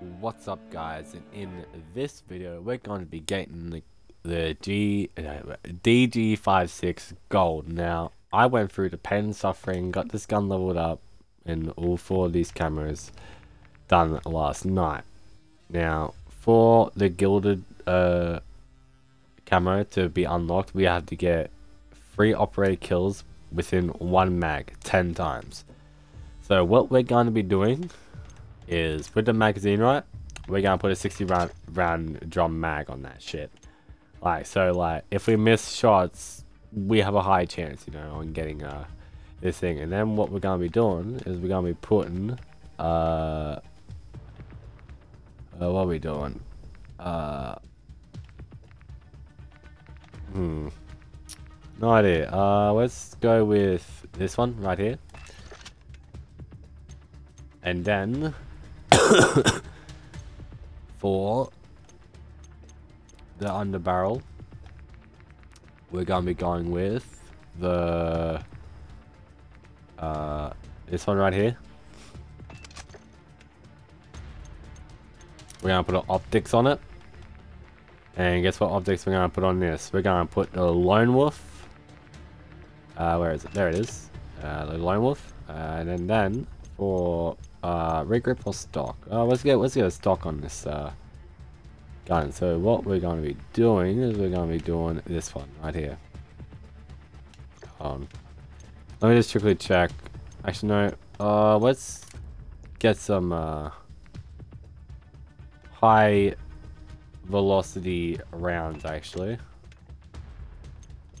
What's up guys and in this video we're going to be getting the, the G uh, DG56 gold. Now I went through the pain and suffering, got this gun leveled up and all four of these camos done last night. Now for the gilded uh, camo to be unlocked we have to get three operator kills within one mag 10 times. So what we're going to be doing is with the magazine, right? We're gonna put a 60 round round drum mag on that shit. Like so, like if we miss shots, we have a high chance, you know, on getting uh this thing. And then what we're gonna be doing is we're gonna be putting uh, uh what are we doing? Uh hmm. No idea. Uh let's go with this one right here. And then for the underbarrel, we're gonna be going with the uh, this one right here. We're gonna put optics on it. And guess what optics we're gonna put on this? We're gonna put the Lone Wolf. Uh, where is it? There it is. Uh, the Lone Wolf. Uh, and then, then for uh, regrip or stock? Uh, let's get let's get a stock on this uh, gun. So what we're going to be doing is we're going to be doing this one right here. Um, let me just quickly check. Actually, no. Uh, let's get some uh, high velocity rounds. Actually,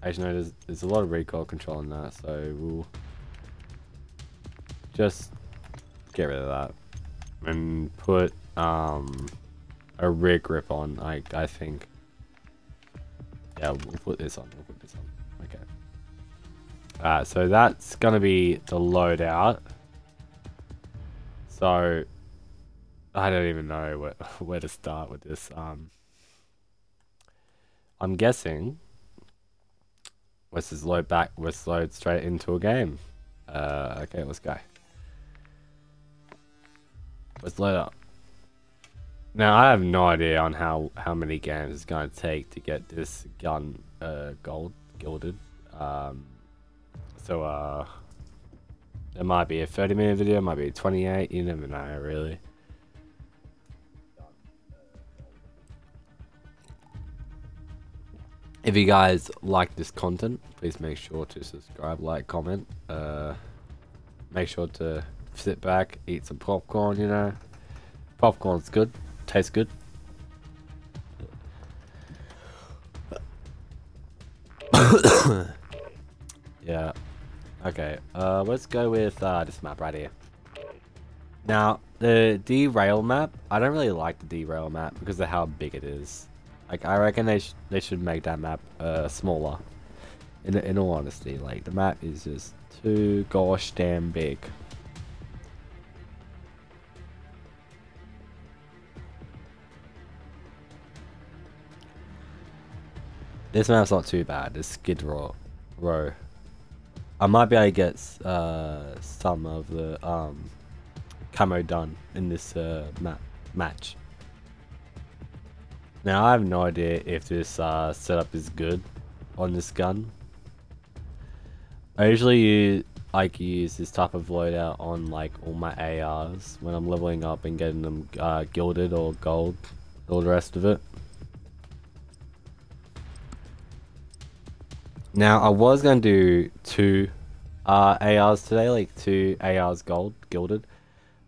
actually, no. There's there's a lot of recoil control in that, so we'll just get rid of that. And put um a rear grip on I I think. Yeah we'll put this on we'll put this on. Okay. Alright so that's gonna be the loadout. So I don't even know where, where to start with this um I'm guessing let's just load back let's load straight into a game. Uh okay let's go Let's load up. Now I have no idea on how how many games it's going to take to get this gun uh, gold gilded. Um, so uh, it might be a 30 minute video, might be 28. You never know, really. If you guys like this content, please make sure to subscribe, like, comment. Uh, make sure to sit back, eat some popcorn, you know. Popcorn's good, tastes good. yeah. Okay, uh, let's go with uh, this map right here. Now, the derail map, I don't really like the derail map because of how big it is. Like, I reckon they, sh they should make that map uh, smaller. In, in all honesty, like, the map is just too gosh damn big. This map's not too bad. This Skid Row. row. I might be able to get uh, some of the um, camo done in this uh, match. Now I have no idea if this uh, setup is good on this gun. I usually use, like use this type of loadout on like all my ARs when I'm leveling up and getting them uh, gilded or gold, all the rest of it. Now, I was going to do two uh, ARs today, like two ARs gold, gilded.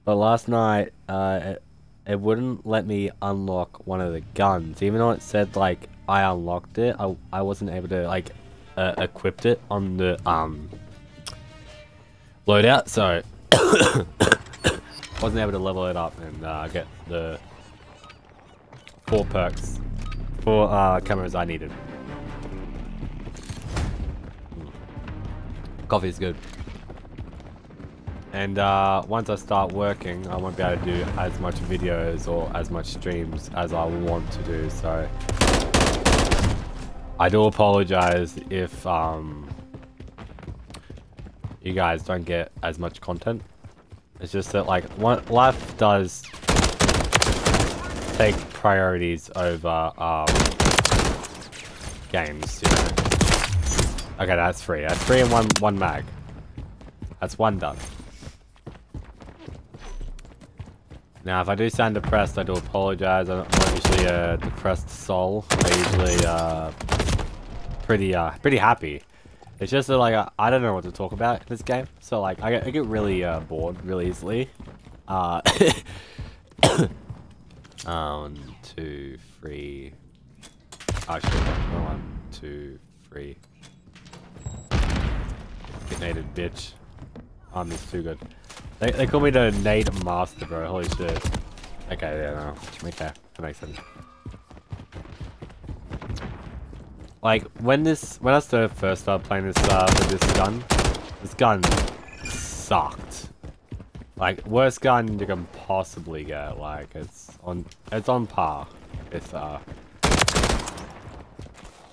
But last night, uh, it, it, wouldn't let me unlock one of the guns. Even though it said, like, I unlocked it, I, I wasn't able to, like, uh, equip it on the um, loadout. So, wasn't able to level it up and uh, get the four perks, four uh, camos I needed. Coffee is good. And uh, once I start working, I won't be able to do as much videos or as much streams as I want to do. So I do apologize if um, you guys don't get as much content. It's just that like one life does take priorities over um, games. You know. Okay, that's three. That's three and one one mag. That's one done. Now, if I do sound depressed, I do apologize. I'm not usually a depressed soul. I usually uh, pretty uh, pretty happy. It's just that, like, I don't know what to talk about in this game. So, like, I get, I get really uh, bored really easily. Uh, one, two, three. Actually, one, two, three. Get nated, bitch. I'm just too good. They, they call me the nade master, bro. Holy shit. Okay, yeah, no. Okay, that makes sense. Like, when this, when I started first started playing this, uh, with this gun, this gun sucked. Like, worst gun you can possibly get, like, it's on, it's on par It's, uh,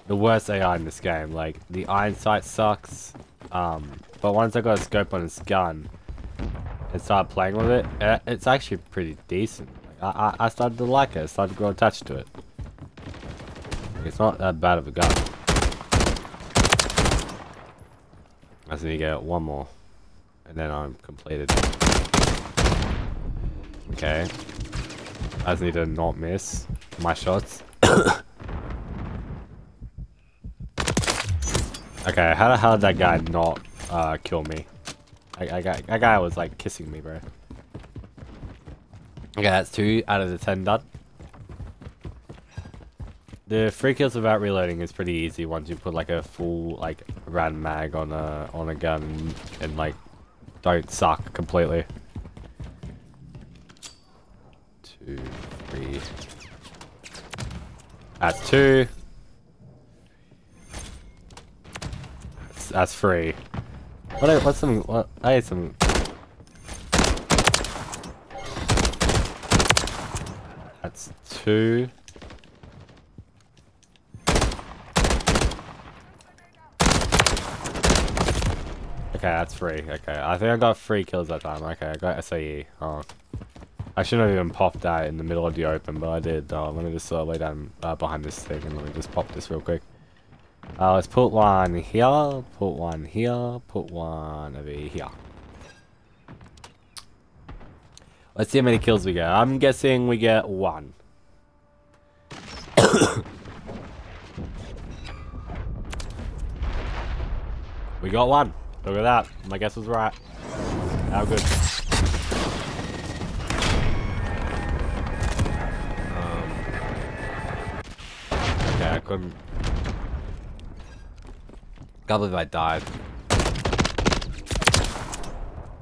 the worst AR in this game. Like, the iron sight sucks, um, but once I got a scope on his gun, and started playing with it, uh, it's actually pretty decent. Like, I, I started to like it, I started to grow attached to it. It's not that bad of a gun. I just need to get one more. And then I'm completed. Okay. I just need to not miss my shots. okay, how the hell did that guy not uh, kill me? I, I got, that guy was like kissing me, bro. Okay, that's two out of the ten done. The free kills without reloading is pretty easy once you put like a full like rand mag on a on a gun and, like don't suck completely. Two, three. That's two. That's, that's three. What? What's some? What? I had some. That's two. Okay, that's free. Okay, I think I got three kills that time. Okay, I got SAE. Oh. I shouldn't have even popped that in the middle of the open, but I did. Uh, let me just uh, lay down uh, behind this thing and let me just pop this real quick. Uh, let's put one here, put one here, put one over here. Let's see how many kills we get. I'm guessing we get one. we got one. Look at that. My guess was right. How good. Um, okay, I couldn't... Can't believe I died.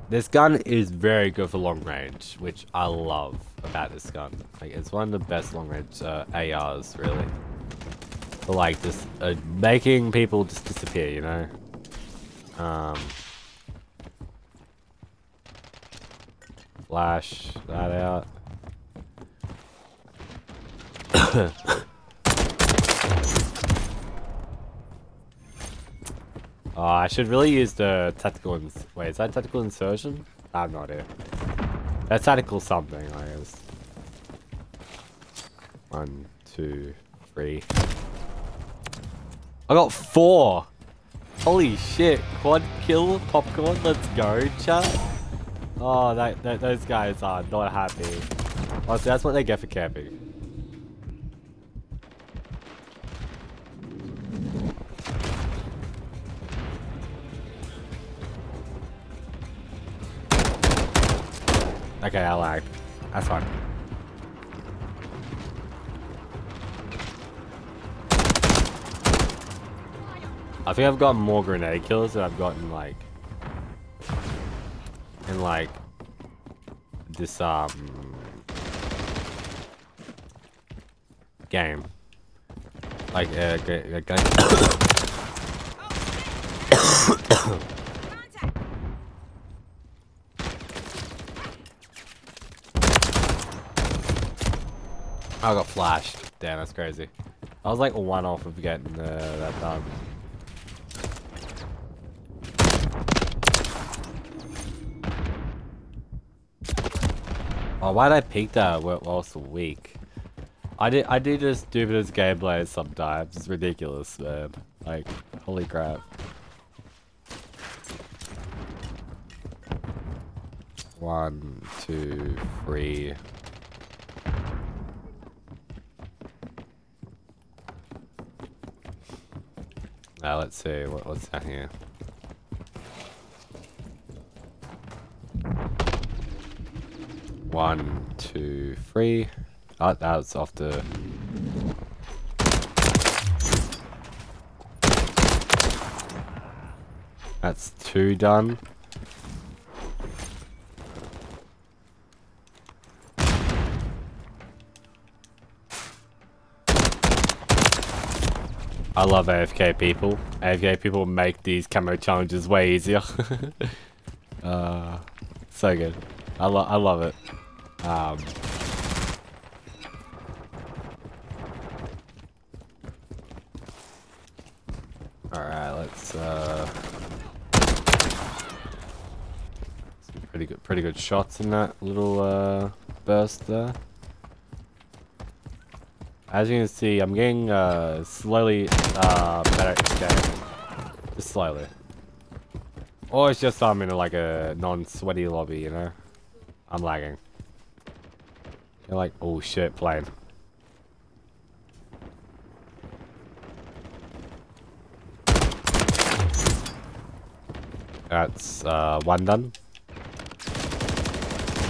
This gun is very good for long range, which I love about this gun. Like, it's one of the best long range uh, ARs, really. For like just uh, making people just disappear, you know. Um, flash that out. Oh, I should really use the tactical. Ins Wait, is that tactical insertion? I have no idea. That's tactical something, I guess. One, two, three. I got four. Holy shit, quad kill popcorn, let's go, chat. Oh, that, that, those guys are not happy. Honestly, that's what they get for camping. Okay, I lagged. That's fine. I think I've gotten more grenade kills than I've gotten like in like this um game. Like uh, a gun. I got flashed. Damn, that's crazy. I was like one off of getting uh, that done. Oh, why did I peek that whilst weak? I did I do just stupidest gameplay sometimes. It's ridiculous, man. Like, holy crap. One, two, three. Now let's see what, what's down here. One, two, three. Oh, that's off the... That's two done. I love AFK people. AFK people make these camo challenges way easier. uh, so good. I, lo I love it. Um, Alright, let's uh pretty good pretty good shots in that little uh burst there. As you can see, I'm getting uh slowly uh better at. Just slightly. Or it's just I'm in like a non-sweaty lobby, you know? I'm lagging. You're like, oh shit, plane. That's uh, one done.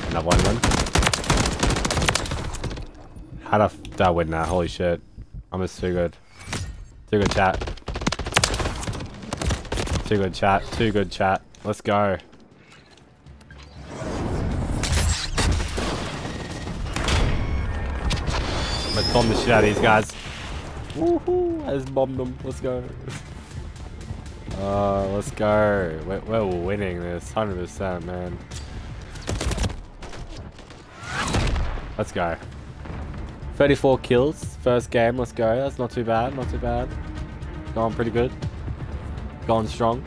Another one done. How the I win that? Holy shit. I'm just too good. Too good chat. Too good chat. Too good chat. Let's go. Let's bomb the shit out of these guys. Woohoo! I just bombed them. Let's go. Uh, let's go. We're, we're winning this, 100%, man. Let's go. 34 kills, first game, let's go. That's not too bad, not too bad. Going pretty good. Going strong.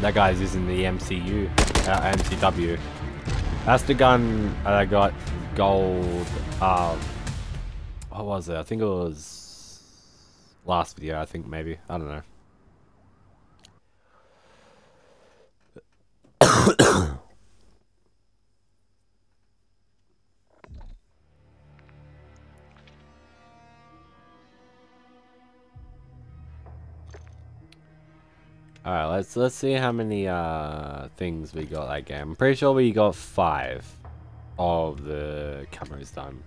That guy's using the MCU, uh, MCW. That's the gun I got gold, um, what was it? I think it was last video, I think maybe. I don't know. Alright, let's let's see how many uh things we got that game. I'm pretty sure we got five of the camos done.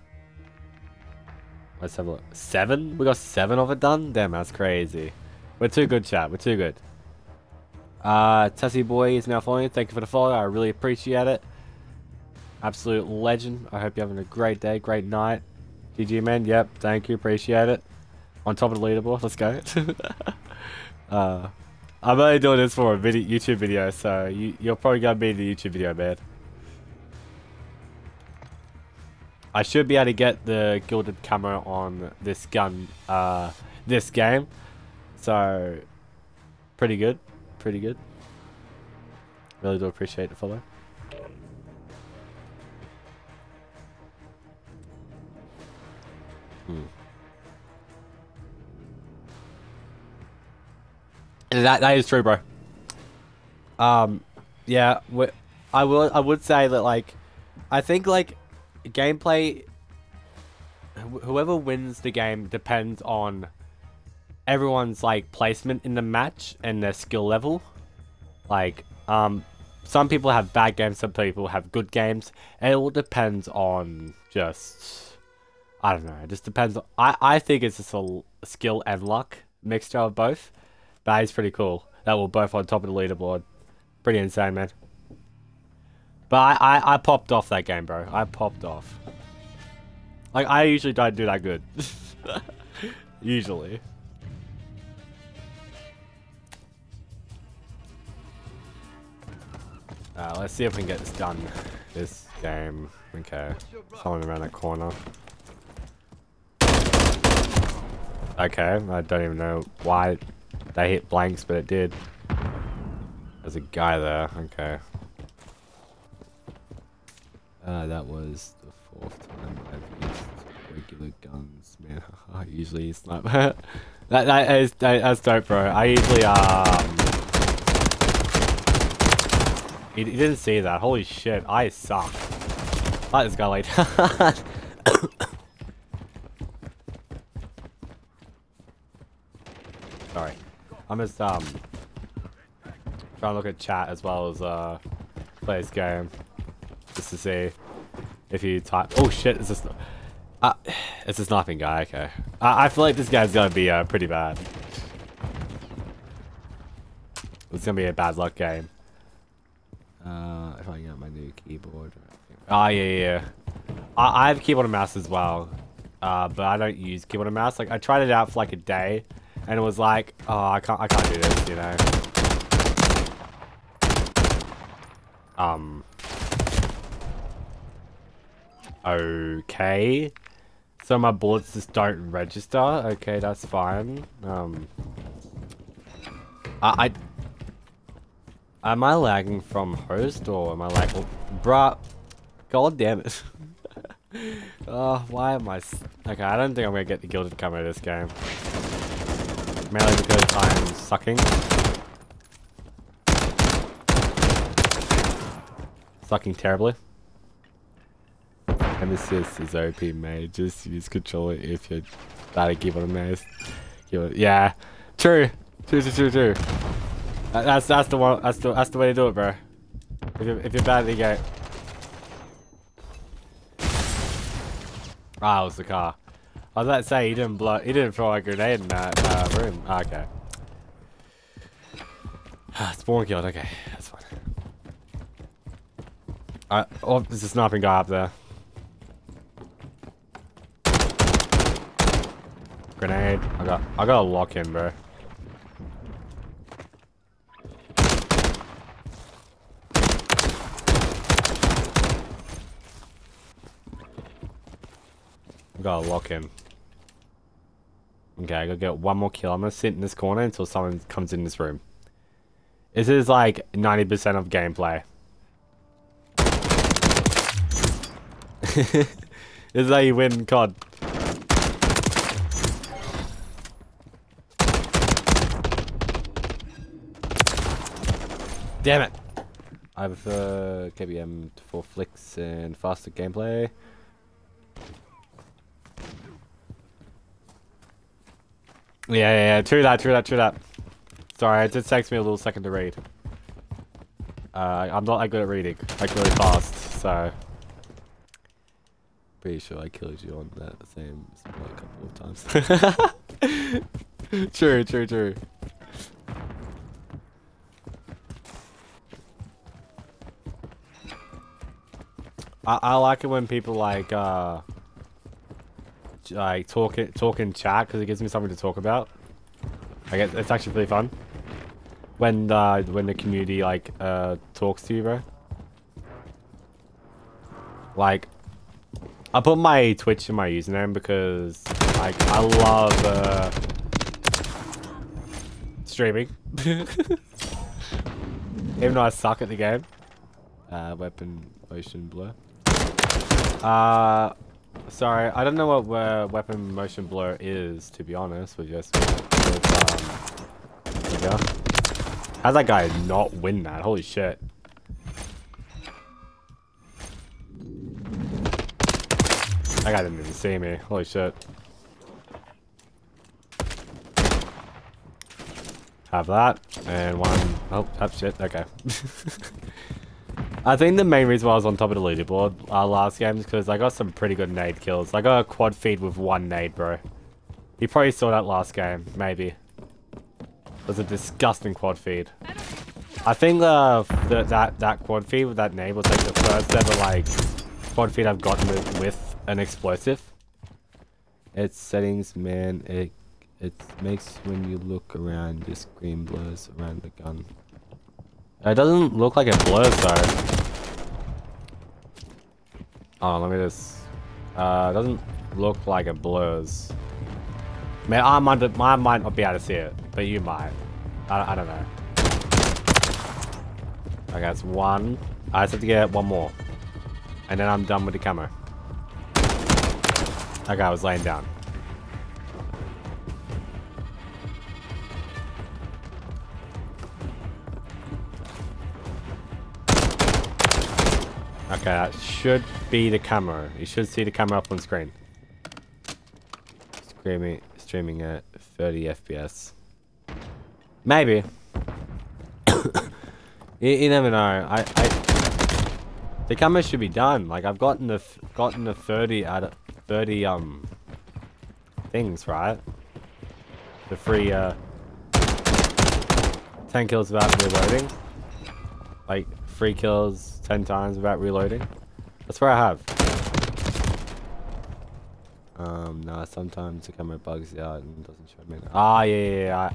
Let's have a look. Seven? We got seven of it done? Damn, that's crazy. We're too good, chat. We're too good. Uh, Tessie Boy is now following. Thank you for the follow. I really appreciate it. Absolute legend. I hope you're having a great day, great night. GG, man. Yep, thank you. Appreciate it. On top of the leaderboard. Let's go. uh, I'm only doing this for a video, YouTube video, so you, you're probably going to be the YouTube video, man. I should be able to get the gilded camo on this gun, uh, this game. So, pretty good. Pretty good. Really do appreciate the follow. Hmm. That that is true, bro. Um, yeah, I will. I would say that like, I think like gameplay whoever wins the game depends on everyone's like placement in the match and their skill level like um some people have bad games some people have good games it all depends on just i don't know it just depends on, i i think it's just a skill and luck mixture of both that is pretty cool that we're both on top of the leaderboard pretty insane man but I, I, I popped off that game, bro. I popped off. Like, I usually don't do that good. usually. Uh, let's see if we can get this done. This game. Okay. Someone around that corner. Okay, I don't even know why they hit blanks, but it did. There's a guy there. Okay. Uh, that was the fourth time I've used regular guns, man. I usually snipe. that that is that, that's dope, bro. I usually um. He, didn't say that. Holy shit! I suck. I just got like. Sorry, I'm just um trying to look at chat as well as uh play this game just to see if you type. Oh shit! Is this? Uh, it's a sniping guy. Okay, I, I feel like this guy's gonna be uh, pretty bad. It's gonna be a bad luck game. Keyboard. Oh yeah, yeah. I, I have keyboard and mouse as well, uh, but I don't use keyboard and mouse. Like I tried it out for like a day, and it was like, oh, I can't, I can't do this, you know. Um. Okay. So my bullets just don't register. Okay, that's fine. Um. I Am I lagging from host or am I lagging? Bruh. God damn it. oh, why am I... Okay, I don't think I'm gonna get the Gilded Camo this game. Mainly because I'm sucking. Sucking terribly. And this is, is OP, mate. Just use controller if you're about to give it a. Give yeah. True. True, true, true, true. That's that's the one. That's the that's the way to do it, bro. If you're if you're bad the game. Ah, it was the car. I was about to say he didn't blow. He didn't throw a grenade in that uh, room. Ah, okay. Spawn killed. Okay, that's fine. Uh, oh, there's a sniping guy up there. Grenade. I got. I got to lock him, bro. Gotta lock him. Okay, I gotta get one more kill. I'm gonna sit in this corner until someone comes in this room. This is like 90% of gameplay. this is how you win COD. Damn it! I have uh, KBM for flicks and faster gameplay. Yeah, yeah, yeah, true that, true that, true that. Sorry, it just takes me a little second to read. Uh, I'm not that good at reading, like really fast, so... Pretty sure I killed you on that same spot a couple of times. true, true, true. I, I like it when people like, uh like talk it, talk in chat because it gives me something to talk about. I guess it's actually pretty fun when uh, when the community like uh, talks to you, bro. Like, I put my Twitch in my username because like I love uh, streaming, even though I suck at the game. Uh, weapon motion blur. Uh, Sorry, I don't know what uh, weapon motion blur is, to be honest with you. With, um. How's that guy not win that? Holy shit. That guy didn't even see me. Holy shit. Have that. And one. Oh, oh shit. Okay. I think the main reason why I was on top of the leaderboard uh, last game is because I got some pretty good nade kills. I got a quad feed with one nade, bro. You probably saw that last game, maybe. It was a disgusting quad feed. I think uh, the, that that quad feed with that nade was like the first ever like quad feed I've gotten with, with an explosive. Its settings, man, it it makes when you look around, your screen blurs around the gun. It doesn't look like it blurs though. Oh, let me just... Uh, doesn't look like it blurs. Man, I might, I might not be able to see it, but you might. I, I don't know. Okay, that's one. I just have to get one more. And then I'm done with the camo. That guy was laying down. Okay, that should be the camo. You should see the camo up on screen. Streaming, streaming at 30 FPS. Maybe. you, you never know. I, I, the camo should be done. Like I've gotten the gotten the 30 out of 30 um things right. The free uh 10 kills without reloading. Like free kills 10 times without reloading. That's where I have. Um, no, sometimes the camo bugs out and doesn't show me. Ah, yeah, yeah, yeah.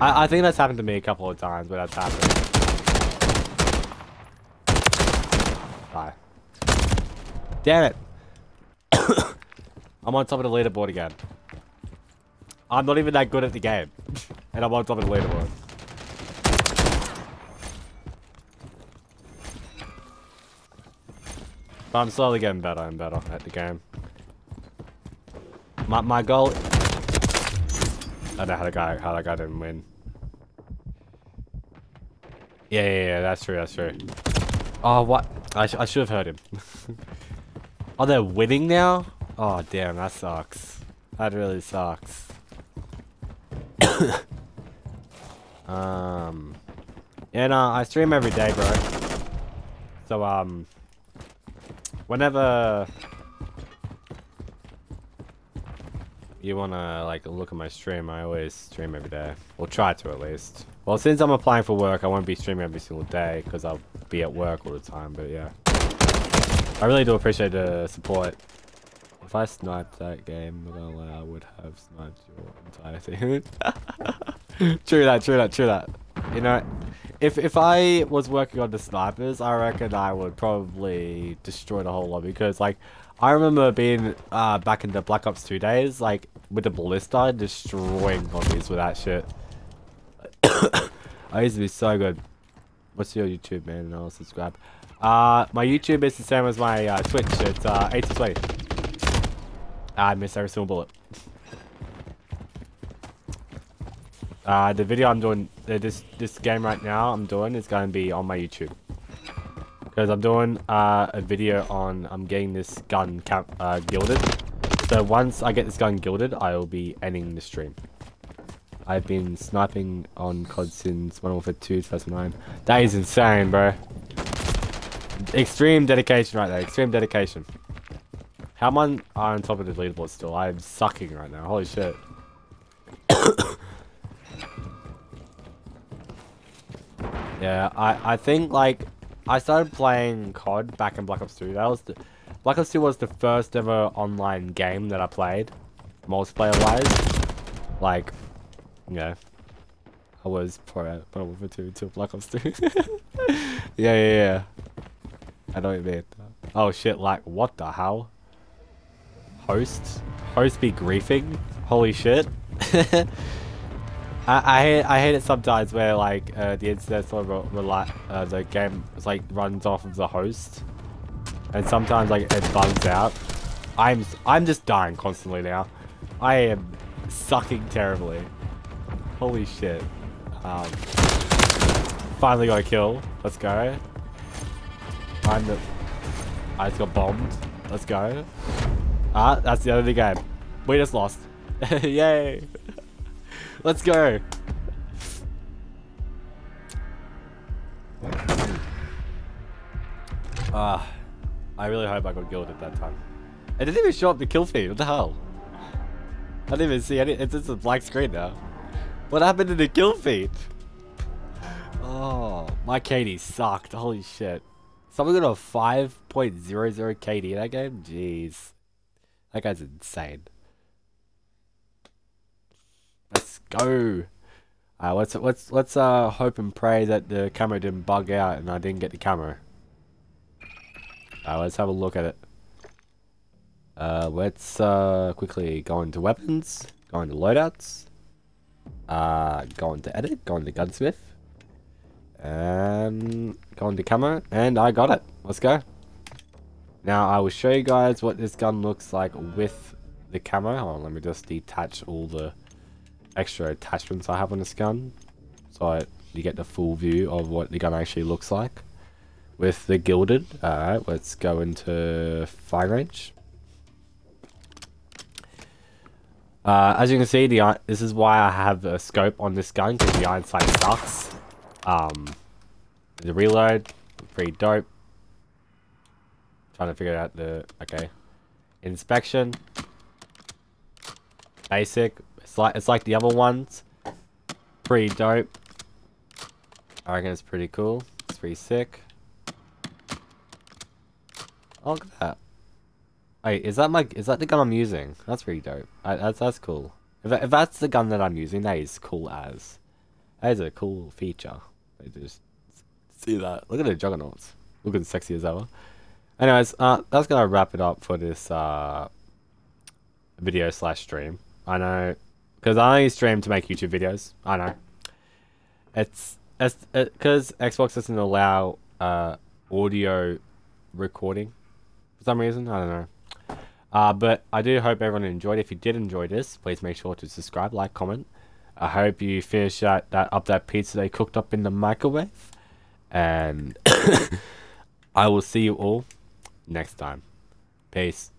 I, I think that's happened to me a couple of times but that's happened. Die. Damn it. I'm on top of the leaderboard again. I'm not even that good at the game. and I'm on top of the leaderboard. But I'm slowly getting better and better at the game. My, my goal... I don't know how the guy, how that guy didn't win. Yeah, yeah, yeah, that's true, that's true. Oh, what? I, sh I should have heard him. oh, they're winning now? Oh, damn, that sucks. That really sucks. um... Yeah, no, I stream every day, bro. So, um... Whenever you wanna like look at my stream, I always stream every day. Or try to at least. Well, since I'm applying for work, I won't be streaming every single day because I'll be at work all the time, but yeah. I really do appreciate the support. If I sniped that game, I would have sniped your entire thing. true that, true that, true that. You know, if if I was working on the snipers, I reckon I would probably destroy the whole lobby because like I remember being uh, back in the Black Ops 2 days, like with the ballista, destroying lobbies with that shit. I used to be so good. What's your YouTube, man? And I'll subscribe. Uh, my YouTube is the same as my uh, Twitch. It's uh, 8 to 20. I missed every single bullet. Uh, the video I'm doing, uh, this this game right now I'm doing is going to be on my YouTube. Because I'm doing uh, a video on, I'm getting this gun camp, uh, gilded. So once I get this gun gilded, I will be ending the stream. I've been sniping on COD since Modern Warfare 2, 2009. That is insane, bro. Extreme dedication right there, extreme dedication. How am I on top of the leaderboard still? I'm sucking right now, holy shit. Yeah, I, I think, like, I started playing COD back in Black Ops 2. That was the... Black Ops 2 was the first ever online game that I played, multiplayer-wise. Like, yeah. I was pro at Modern Warfare 2 to Black Ops 2. yeah, yeah, yeah. I know what you mean. Oh shit, like, what the hell? Host? Host be griefing? Holy shit. I, I hate I hate it sometimes where like uh, the internet sort of rely uh, the game like runs off of the host, and sometimes like it bugs out. I'm I'm just dying constantly now. I am sucking terribly. Holy shit. Um, finally got a kill. Let's go. I'm the. I just got bombed. Let's go. Ah, that's the end of the game. We just lost. Yay. Let's go. Ah, I really hope I got killed at that time. It didn't even show up the kill feed. What the hell? I didn't even see any. It's just a black screen now. What happened to the kill feed? Oh, my KD sucked. Holy shit. Someone got a 5.00 KD in that game? Jeez. That guy's insane. Let's go. Uh, let's let's let's uh hope and pray that the camo didn't bug out and I didn't get the camo. Uh, let's have a look at it. Uh, let's uh quickly go into weapons, go into loadouts, uh, go into edit, go into gunsmith, and go into camo, and I got it. Let's go. Now I will show you guys what this gun looks like with the camo. Hold on, let me just detach all the extra attachments I have on this gun. So I, you get the full view of what the gun actually looks like. With the gilded. Alright, let's go into fire range. Uh, as you can see, the this is why I have a scope on this gun, because the iron sight sucks. Um, the reload, pretty dope. Trying to figure out the, okay. Inspection. Basic. It's like, it's like the other ones. Pretty dope. I reckon it's pretty cool. It's pretty sick. Oh, look at that. Wait, is that my is that the gun I'm using? That's pretty dope. I, that's that's cool. If if that's the gun that I'm using, that is cool as. That is a cool feature. I just see that. Look at the juggernauts. Looking sexy as ever. Anyways, uh, that's gonna wrap it up for this uh video slash stream. I know, because I only stream to make YouTube videos. I know. It's because it, Xbox doesn't allow uh audio recording for some reason. I don't know. Uh, but I do hope everyone enjoyed. If you did enjoy this, please make sure to subscribe, like, comment. I hope you finish that, that up that pizza they cooked up in the microwave. And I will see you all next time. Peace.